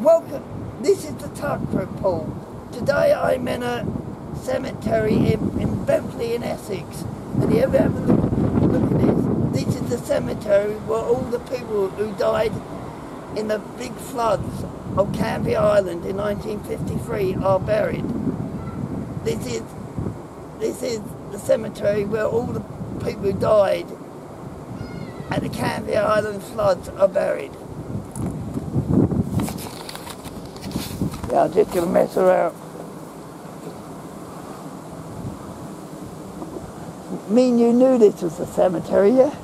Welcome. This is the Tuck Report. Today I'm in a cemetery in, in Benfleet in Essex. And you ever have a look, look at this? This is the cemetery where all the people who died in the big floods of Canvey Island in 1953 are buried. This is this is the cemetery where all the people who died at the Canvey Island floods are buried. Yeah, I'm just gonna mess around. Mean you knew this was a cemetery, yeah?